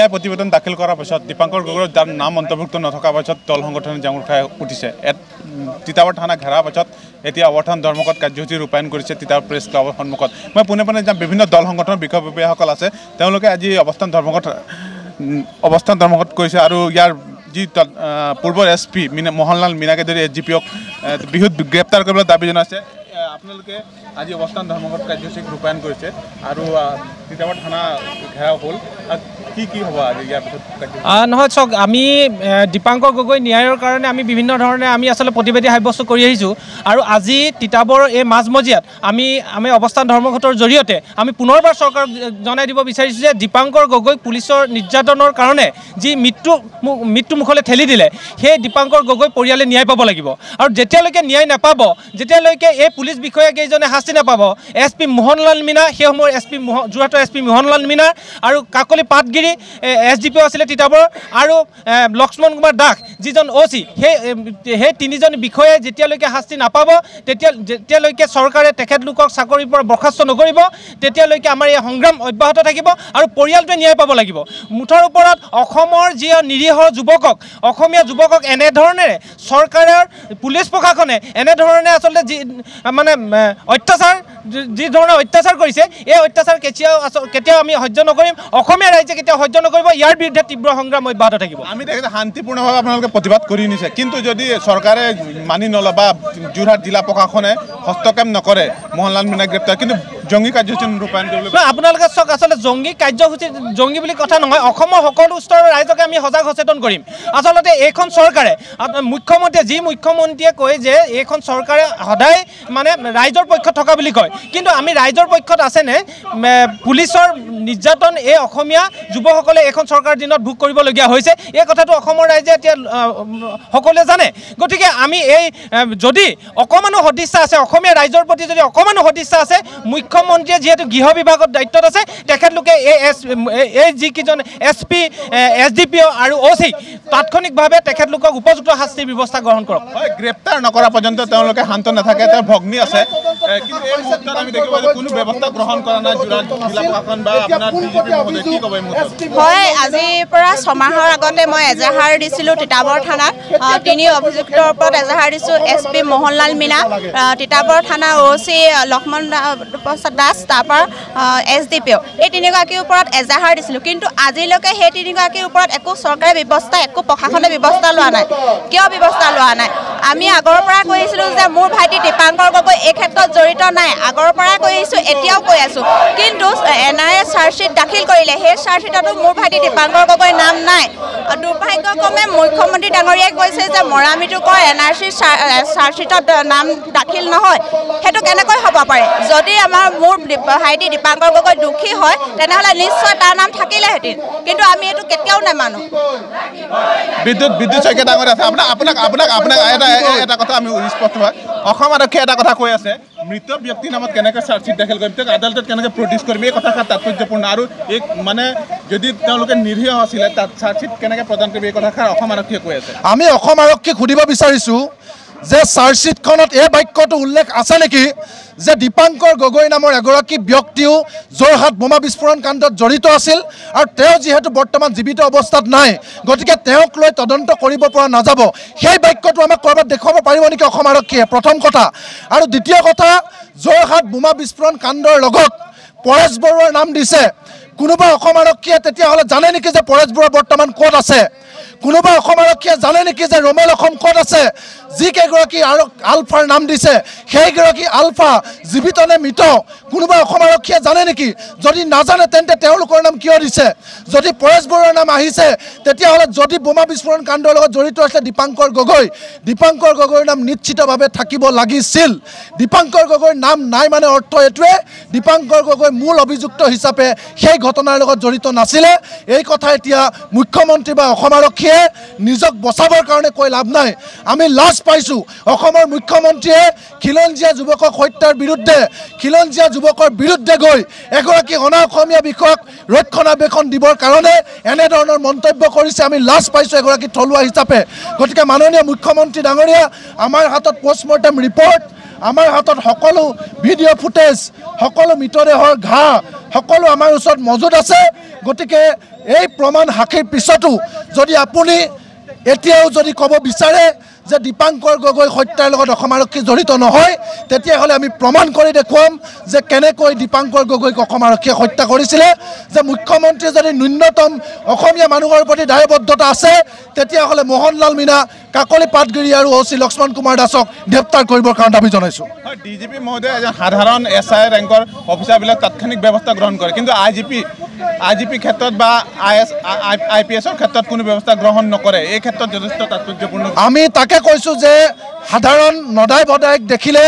এয়া প্ৰতিবেদন দাখিল কৰাৰ পাছত দীপাংকৰ গগৈৰ যাৰ নাম অন্তৰ্ভুক্ত নথকাৰ পাছত দল সংগঠনে জাঙুৰ খাই উঠিছে। তিতাবৰ থানা ঘেৰাৰ পাছত এতিয়া অৱৰ্থান ধৰ্মঘট কাৰ্যসূচী ৰূপায়ণ কৰিছে তিতাবৰ প্ৰেছ ক্লাবৰ সন্মুখত। মই পোনে পোনে যাম বিভিন্ন দল সংগঠনৰ বিষয়ববীয়াসকল আছে তেওঁলোকে আজি অৱস্থান ধৰ্মঘট উম, অৱস্থান ধৰ্মঘট কৰিছে আৰু ইয়াৰ যি পূৰ্বৰ এছ পি মীনা মোহনলাল মীনাকে ধৰি এছ জি পিক বিহুত গ্ৰেপ্তাৰ কৰিবলৈ দাবী জনাইছে। আপোনালোকে আজি অৱস্থান ধৰ্মঘট কাৰ্যসূচীক ৰূপায়ণ কৰিছে আৰু তিতাবৰ থানা ঘেৰাও হ'ল। নহয় চাওক আমি দীপাংকৰ গগৈ ন্যায়ৰ কাৰণে আমি বিভিন্ন ধৰণে আমি আচলতে প্ৰতিবাদী সাব্যস্ত কৰি আহিছোঁ। আৰু আজি তিতাবৰ এই মাজমজিয়াত আমি আমি অৱস্থান ধৰ্মঘটৰ জৰিয়তে আমি পুনৰবাৰ চৰকাৰক জনাই দিব বিচাৰিছোঁ যে দীপাংকৰ গগৈক পুলিচৰ নিৰ্যাতনৰ কাৰণে যি মৃত্যু মৃত্যুমুখলৈ ঠেলি দিলে সেই দীপাংকৰ গগৈ পৰিয়ালে ন্যায় পাব লাগিব। আৰু যেতিয়ালৈকে ন্যায় নাপাব যেতিয়ালৈকে এই পুলিচ বিষয়াকেইজনে শাস্তি নাপাব এছ পি মোহনলাল মীনা সেই সময়ৰ এছ পি যোৰহাটৰ এছ পি মোহনলাল মীনা আৰু Kakoli Patgiri S D P O আছিলে তিতাবৰ আৰু লক্ষ্মণ কুমাৰ দাস যিজন অ' চি সেই সেই তিনিজন বিষয়াই যেতিয়ালৈকে শাস্তি নাপাব তেতিয়া যেতিয়ালৈকে চৰকাৰে তেখেতলোকক চাকৰিৰ পৰা বৰ্খাস্ত নকৰিব তেতিয়ালৈকে আমাৰ এই সংগ্ৰাম অব্যাহত থাকিব আৰু পৰিয়ালটোৱে ন্যায় পাব লাগিব। মুঠৰ ওপৰত অসমৰ যি নিৰীহ যুৱকক অসমীয়া যুৱকক এনেধৰণেৰে চৰকাৰৰ পুলিচ প্ৰশাসনে এনেধৰণে আচলতে যি মানে অত্যাচাৰ যি- ধৰণে অত্যাচাৰ কৰিছে এই অত্যাচাৰ কেতিয়াও কেতিয়াও আমি সহ্য নকৰিম। অসমীয়া ৰাইজে কেতিয়াও সহ্য নকৰিব ইয়াৰ বিৰুদ্ধে তীব্ৰ সংগ্ৰাম অব্যাহত থাকিব। আমি দেখিছোঁ শান্তিপূৰ্ণভাৱে আপোনালোকে প্ৰতিবাদ কৰি নিছে। কিন্তু যদি চৰকাৰে মানি নলয় বা যোৰহাট জিলা প্ৰশাসনে হস্তক্ষেপ নকৰে মোহনলাল মীনা গ্ৰেপ্তাৰ কিন্তু জংগী কাৰ্যসূচী ৰূপায়ণ কৰিবলৈ আপোনালোকে চাওক আচলতে জংগী কাৰ্যসূচী জংগী বুলি কথা নহয় অসমৰ সকলো স্তৰৰ ৰাইজকে আমি সজাগ সচেতন কৰিম। আচলতে এইখন চৰকাৰে মুখ্যমন্ত্ৰীয়ে যি মুখ্যমন্ত্ৰীয়ে কয় যে এইখন চৰকাৰে সদায় মানে ৰাইজৰ পক্ষত থকা বুলি কয়। কিন্তু আমি ৰাইজৰ পক্ষত আছেনে? পুলিচৰ নিৰ্যাতন এই অসমীয়া যুৱকসকলে এইখন চৰকাৰৰ দিনত ভোগ কৰিবলগীয়া হৈছে। এই কথাটো অসমৰ ৰাইজে এতিয়া সকলোৱে জানে। গতিকে আমি এই যদি অকণমানো সদিচ্ছা আছে অসমীয়া ৰাইজৰ প্ৰতি যদি অকণমানো সদিচ্ছা আছে মুখ্যমন্ত্ৰীয়ে যিহেতু গৃহ বিভাগত দায়িত্বত আছে তেখেতলোকে এই এছ এই- যিকেইজন S P S D P আৰু অ' চি তাৎক্ষণিকভাৱে তেখেতলোকক উপযুক্ত শাস্তিৰ ব্যৱস্থা গ্ৰহণ কৰক। গ্ৰেপ্তাৰ নকৰা পৰ্যন্ত তেওঁলোকে শান্ত নাথাকে তেওঁৰ ভগ্নী আছে। কিন্তু এই মুহূৰ্তত আমি দেখিব কোনো ব্যৱস্থা গ্ৰহণ কৰা নাই জিলা প্ৰশাসন বা হয় আজিৰ পৰা ছমাহৰ আগতে মই এজাহাৰ দিছিলোঁ তিতাবৰ থানাত। তিনি অভিযুক্তৰ ওপৰত এজাহাৰ দিছোঁ। এছ পি মোহনলাল মীনা তিতাবৰ থানা অ' চি লক্ষ্মণ দাস তাৰপৰা এছ ডি পি অ' এই তিনিগৰাকীৰ ওপৰত এজাহাৰ দিছিলোঁ। কিন্তু আজিলৈকে সেই তিনিগৰাকীৰ ওপৰত একো চৰকাৰে ব্যৱস্থা একো প্ৰশাসনে ব্যৱস্থা লোৱা নাই। কিয় ব্যৱস্থা লোৱা নাই? আমি আগৰ পৰা কৈ আহিছিলোঁ যে মোৰ ভাইটি দীপাংকৰ গগৈ এই ক্ষেত্ৰত জড়িত নাই। আগৰ পৰাই কৈ আহিছোঁ এতিয়াও কৈ আছোঁ। কিন্তু এন আই চাৰ্জশ্বিট দাখিল কৰিলে। সেই চাৰ্জশ্বিটতো মোৰ ভাইটি দীপাংকৰ গগৈ নাম নাই। দুৰ্ভাগ্যক্ৰমে মুখ্যমন্ত্ৰী ডাঙৰীয়াই কৈছে যে মৰামিটুকৰ এন আৰ চিৰ চাৰ্জশ্বিটত নাম দাখিল নহয়। সেইটো কেনেকৈ হ'ব পাৰে? যদি আমাৰ মোৰ ভাইটি দীপাংকৰ গগৈ দোষী হয় তেনেহ'লে নিশ্চয় তাৰ নাম থাকিলেহেঁতেন। কিন্তু আমি এইটো কেতিয়াও নামানো। বিদ্যুৎ বিদ্যুৎ শইকীয়া ডাঙৰ আছে। আপোনাক আপোনাক আপোনাক আপোনাক এটা কথা আমি স্পষ্ট হয়। অসম আৰক্ষীয়ে এটা কথা কৈ আছে মৃত ব্যক্তিৰ নামত কেনেকৈ চাৰ্জশ্বিট দাখিল কৰিম তেওঁক আদালতত কেনেকৈ প্ৰডিউচ কৰিম এই কথাষাৰ তাৎপৰ্যপূৰ্ণ। আৰু এই মানে যদি তেওঁলোকে নিৰীহ আছিলে তাত চাৰ্জশ্বিট কেনেকৈ প্ৰদান কৰিম এই কথাষাৰ অসম আৰক্ষীয়ে কৈ আছে। আমি অসম আৰক্ষীক সুধিব বিচাৰিছোঁ যে চাৰ্জশ্বিটখনত এই বাক্যটো উল্লেখ আছে নেকি? যে দীপাংকৰ গগৈ নামৰ এগৰাকী ব্যক্তিও যোৰহাট বোমা বিস্ফোৰণ কাণ্ডত জড়িত আছিল আৰু তেওঁ যিহেতু বৰ্তমান জীৱিত অৱস্থাত নাই গতিকে তেওঁক লৈ তদন্ত কৰিব পৰা নাযাব। সেই বাক্যটো আমাক ক'ৰবাত দেখুৱাব পাৰিব নেকি অসম আৰক্ষীয়ে? প্ৰথম কথা। আৰু দ্বিতীয় কথা যোৰহাট বোমা বিস্ফোৰণ কাণ্ডৰ লগত পৰেশ বৰুৱাৰ নাম দিছে। কোনোবা অসম আৰক্ষীয়ে তেতিয়াহ'লে জানে নেকি যে পৰেশ বৰুৱা বৰ্তমান ক'ত আছে? কোনোবা অসম আৰক্ষীয়ে জানে নেকি যে ৰমেল অসম ক'ত আছে? যিকেইগৰাকী আলফাৰ নাম দিছে সেইগৰাকী আলফা জীৱিত নে মৃত। কোনোবা অসম আৰক্ষীয়ে জানে নেকি? যদি নাজানে তেন্তে তেওঁলোকৰ নাম কিয় দিছে? যদি পৰেশ বৰুৱাৰ নাম আহিছে তেতিয়াহ'লে যদি বোমা বিস্ফোৰণ কাণ্ডৰ লগত জড়িত আছে দীপাংকৰ গগৈ। দীপাংকৰ গগৈৰ নাম নিশ্চিতভাৱে থাকিব লাগিছিল। দীপাংকৰ গগৈৰ নাম নাই মানে অৰ্থ এইটোৱে। দীপাংকৰ গগৈ মূল অভিযুক্ত হিচাপে সেই ঘটনাৰ লগত জড়িত নাছিলে। এই কথা এতিয়া মুখ্যমন্ত্ৰী বা অসম আৰক্ষীয়ে নিজক বচাবৰ কাৰণে কৈ লাভ নাই। আমি লাজ পাইছোঁ। অসমৰ মুখ্যমন্ত্ৰীয়ে খিলঞ্জীয়া যুৱকক হত্যাৰ বিৰুদ্ধে খিলঞ্জীয়া যুৱকৰ বিৰুদ্ধে গৈ এগৰাকী অনা অসমীয়া বিষয়ক ৰক্ষণাবেক্ষণ দিবৰ কাৰণে এনেধৰণৰ মন্তব্য কৰিছে। আমি লাজ পাইছোঁ এগৰাকী থলুৱা হিচাপে। গতিকে মাননীয় মুখ্যমন্ত্ৰী ডাঙৰীয়া আমাৰ হাতত পষ্টমৰ্টেম ৰিপৰ্ট আমাৰ হাতত সকলো ভিডিঅ' ফুটেজ সকলো মৃতদেহৰ ঘাঁহ সকলো আমাৰ ওচৰত মজুত আছে। গতিকে এই প্ৰমাণ সাক্ষীৰ পিছতো যদি আপুনি এতিয়াও যদি ক'ব বিচাৰে যে দীপাংকৰ গগৈ হত্যাৰ লগত অসম আৰক্ষী জড়িত নহয় তেতিয়াহ'লে আমি প্ৰমাণ কৰি দেখুৱাম যে কেনেকৈ দীপাংকৰ গগৈক অসম আৰক্ষীয়ে হত্যা কৰিছিলে। যে মুখ্যমন্ত্ৰীয়ে যদি ন্যূনতম অসমীয়া মানুহৰ প্ৰতি দায়বদ্ধতা আছে তেতিয়াহ'লে মোহনলাল মীনা কাকলি পাটগিৰি আৰু অ' চি লক্ষ্মণ কুমাৰ দাসক গ্ৰেপ্তাৰ কৰিবৰ কাৰণে দাবী জনাইছোঁ। ডি জি পি মহোদয়ে এজন সাধাৰণ এছ আই ৰেংকৰ অফিচাৰবিলাক তাৎক্ষণিক ব্যৱস্থা গ্ৰহণ কৰে। কিন্তু I G P I G P ক্ষেত্ৰত বা আই এছ আই পি এছৰ ক্ষেত্ৰত কোনো ব্যৱস্থা গ্ৰহণ নকৰে। এই ক্ষেত্ৰত যথেষ্ট তাৎপৰ্যপূৰ্ণ। আমি তাকে কৈছোঁ যে সাধাৰণ নদাই বদাইক দেখিলে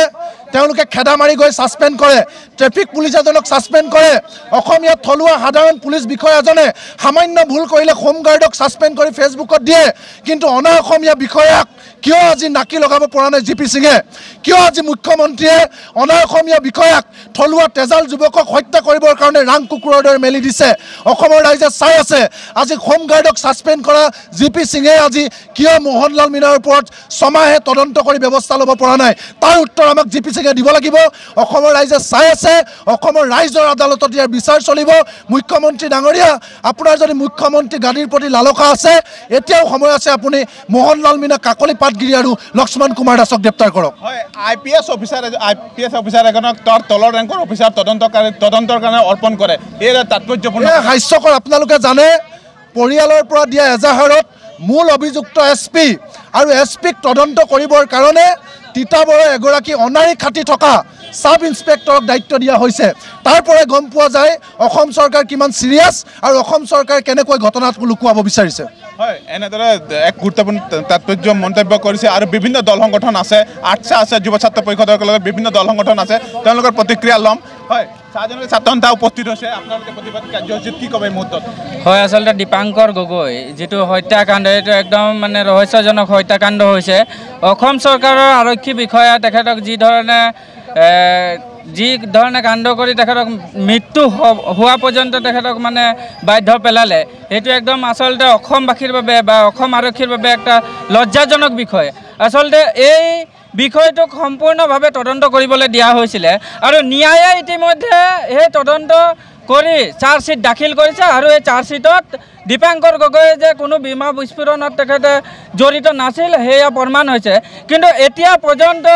তেওঁলোকে খেদা মাৰি গৈ ছাছপেণ্ড কৰে। ট্ৰেফিক পুলিচ এজনক ছাছপেণ্ড কৰে। অসমীয়া থলুৱা সাধাৰণ পুলিচ বিষয়া এজনে সামান্য ভুল কৰিলে হোমগাৰ্ডক ছাছপেণ্ড কৰি ফেচবুকত দিয়ে। কিন্তু অনা অসমীয়া বিষয়াক কিয় আজি নাকি লগাব পৰা নাই জি পি সিঙে? কিয় আজি মুখ্যমন্ত্ৰীয়ে অনা অসমীয়া বিষয়াক থলুৱা তেজাল যুৱকক হত্যা কৰিবৰ কাৰণে ৰাং কুকুৰৰ দৰে মেলি দিছে? অসমৰ ৰাইজে চাই আছে আজি হোমগাৰ্ডক ছাছপেণ্ড কৰা জি পি সিঙে আজি কিয় মোহনলাল মীনাৰ ওপৰত ছমাহে তদন্ত কৰি ব্যৱস্থা ল'ব পৰা নাই? তাৰ উত্তৰ আমাক জি পি সিঙে দিব লাগিব? অসমৰ ৰাইজে চাই আছে অসমৰ ৰাইজৰ আদালতত ইয়াৰ বিচাৰ চলিব। মুখ্যমন্ত্ৰী ডাঙৰীয়া আপোনাৰ যদি মুখ্যমন্ত্ৰী গাদীৰ প্ৰতি লালসা আছে এতিয়াও সময় আছে আপুনি মোহনলাল মীনা কাকলি পাটগিৰি আৰু লক্ষ্মণ কুমাৰ দাসক গ্ৰেপ্তাৰ কৰক। হয় I P S officer I P S officer এজনক তাৰ তলৰ ৰেংকৰ অফিচাৰ তদন্তকাৰী তদন্তৰ কাৰণে অৰ্পণ কৰে। এই তাৎপৰ্যপূৰ্ণ হাস্যকৰ আপোনালোকে জানে পৰিয়ালৰ পৰা দিয়া এজাহাৰত মূল অভিযুক্ত এছ পি আৰু এছ পিক তদন্ত কৰিবৰ কাৰণে তিতাবৰৰ এগৰাকী অনাৰী খাটি থকা ছাব ইন্সপেক্টৰক দায়িত্ব দিয়া হৈছে। তাৰ পৰাই গম পোৱা যায় অসম চৰকাৰ কিমান ছিৰিয়াছ আৰু অসম চৰকাৰে কেনেকৈ ঘটনাটো লুকুৱাব বিচাৰিছে। হয় এনেদৰে এক গুৰুত্বপূৰ্ণ তাৎপৰ্য মন্তব্য কৰিছে আৰু বিভিন্ন দল সংগঠন আছে আৰ্টছা আছে যুৱ ছাত্ৰ পৰিষদৰ লগত বিভিন্ন দল সংগঠন আছে তেওঁলোকৰ প্ৰতিক্ৰিয়া ল'ম। হয় ছাত্ৰ উপস্থিত হৈছে আপোনালোকে প্ৰতিবাদ কাৰ্যসূচীত কি ক'ব এই মুহূৰ্তত? হয় আচলতে দীপাংকৰ গগৈ যিটো হত্যাকাণ্ড এইটো একদম মানে ৰহস্যজনক হত্যাকাণ্ড হৈছে। অসম চৰকাৰৰ আৰক্ষী বিষয়া তেখেতক যি ধৰণে এ, যি ধৰণে কাণ্ড কৰি তেখেতক মৃত্যু হোৱা পৰ্যন্ত তেখেতক মানে বাধ্য পেলালে সেইটো একদম আচলতে অসমবাসীৰ বাবে বা অসম আৰক্ষীৰ বাবে এটা লজ্জাজনক বিষয়। আচলতে এই বিষয়টোক সম্পূৰ্ণভাৱে তদন্ত কৰিবলৈ দিয়া হৈছিলে আৰু ন্যায়ে ইতিমধ্যে সেই তদন্ত কৰি চাৰ্জশ্বীট দাখিল কৰিছে আৰু এই চাৰ্জশ্বীটত দীপাংকৰ গগৈয়ে যে কোনো বীমা বিস্ফোৰণত তেখেতে জড়িত নাছিল সেয়া প্ৰমাণ হৈছে। কিন্তু এতিয়া পৰ্যন্ত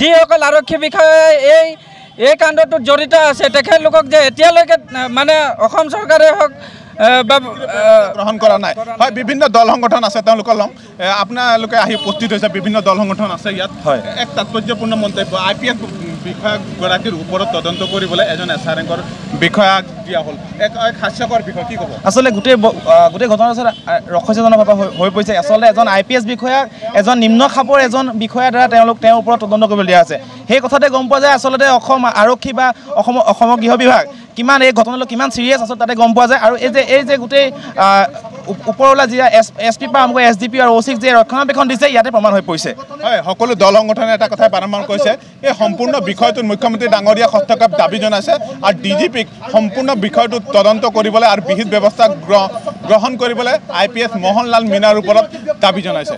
যিসকল আৰক্ষী বিষয়াই এই এই কাণ্ডটোত জড়িত আছে তেখেতলোকক যে এতিয়ালৈকে মানে অসম চৰকাৰে হওক গ্ৰহণ কৰা নাই। হয় বিভিন্ন দল সংগঠন আছে তেওঁলোকৰ ল'ম। এ, আপোনালোকে আহি উপস্থিত হৈছে বিভিন্ন দল সংগঠন আছে ইয়াত। হয়। এক তাৎপৰ্যপূৰ্ণ মন্তব্য। আই পি এছ বিষয়াগৰাকীৰ ওপৰত তদন্ত কৰিবলৈ এজন এছ আৰ ৰেংকৰ বিষয়াক দিয়া হ'ল। এক হাস্যকৰ বিষয় কি ক'ব? আচলতে গোটেই গোটেই ঘটনাটো আহ, ৰহস্যজনকভাৱে হৈ- পৰিছে। আচলতে এজন আই পি এছ বিষয়াক এজন নিম্ন খাপৰ এজন বিষয়াৰ দ্বাৰা তেওঁলোক তেওঁৰ ওপৰত তদন্ত কৰিবলৈ দিয়া আছে সেই কথাতে গম পোৱা যায় আচলতে অসম আৰক্ষী বা অসম অসমৰ গৃহ বিভাগ কিমান এই ঘটনালৈ কিমান চিৰিয়াছ আচলতে তাতে গম পোৱা যায়। আৰু এই যে এই যে গোটেই ওপৰৱালা যি এছ পি ডি পি আৰু অ' যে ৰক্ষণাবেক্ষণ দিছে ইয়াতে প্ৰমাণ হৈ পৰিছে। হয় সকলো দল সংগঠনে এটা কথাই বাৰম্বাৰ কৈছে এই সম্পূৰ্ণ বিষয়টোত মুখ্যমন্ত্ৰী ডাঙৰীয়া হস্তক্ষেপ আৰু ডি জি পিক সম্পূৰ্ণ বিষয়টোত তদন্ত কৰিবলৈ আৰু বিহিত ব্যৱস্থা গ্ৰ- গ্ৰহণ কৰিবলৈ আই পি এছ মোহনলাল মীনাৰ ওপৰত দাবী জনাইছে।